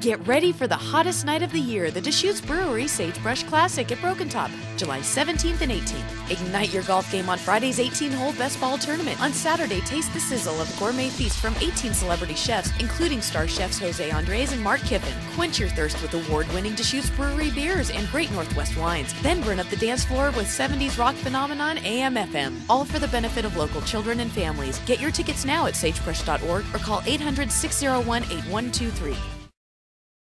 Get ready for the hottest night of the year, the Deschutes Brewery Sagebrush Classic at Broken Top, July 17th and 18th. Ignite your golf game on Friday's 18 hole best ball tournament. On Saturday, taste the sizzle of gourmet feast from 18 celebrity chefs, including star chefs Jose Andres and Mark Kiffin. Quench your thirst with award winning Deschutes Brewery beers and great Northwest wines. Then burn up the dance floor with 70s rock phenomenon AMFM. All for the benefit of local children and families. Get your tickets now at sagebrush.org or call 800 601 8123.